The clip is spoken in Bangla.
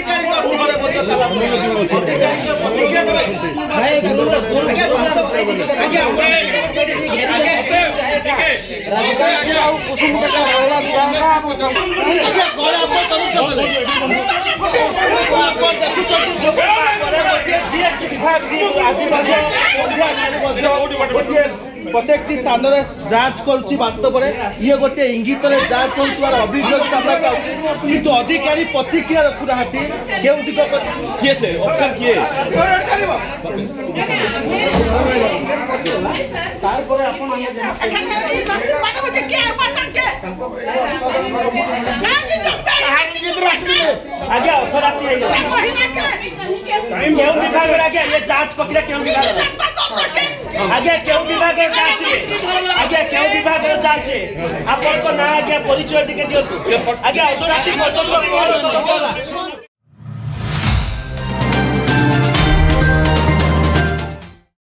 ଅଧିକାରୀଙ୍କ ମୁହଁରେ ମଧ୍ୟ ତାଲା ଅଧିକାରୀଙ୍କ ପ୍ରତିକ୍ରିୟା ଦେବେ ଆଜ୍ଞା ବାସ୍ତବ ଆଜ୍ଞା ଆଜ୍ଞା ଗଳା প্রত্যেকটি স্থানরে যাঞ্চ করছি বাস্তবরে ইয়ে গোটে ইঙ্গিতরে যাঞ্চ হওয়ার অভিযোগ আমরা পাচ্ছি কিন্তু অধিকারী প্রতিক্রিয়া রখু না কেউ দিক কিয়ে সে অপশন কিয়ে তারপরে আজ্ঞা অর্থ রাখি হয়ে ବିଭାଗରେ ଆଜ୍ଞା ଏ ଯାଞ୍ଚ ପ୍ରକ୍ରିୟା କେଉଁ ବିଭାଗରେ ଆଜ୍ଞା କେଉଁ ବିଭାଗରେ ଯାଞ୍ଚ ଆଜ୍ଞା କେଉଁ ବିଭାଗରେ ଯାଞ୍ଚ ଆପଣଙ୍କ ନାଁ ଆଜ୍ଞା ପରିଚୟ ଟିକେ ଦିଅନ୍ତୁ ଆଜ୍ଞା ଅଧରାତି ପର୍ଯ୍ୟନ୍ତ କଣ ତଦନ୍ତ ହେଲା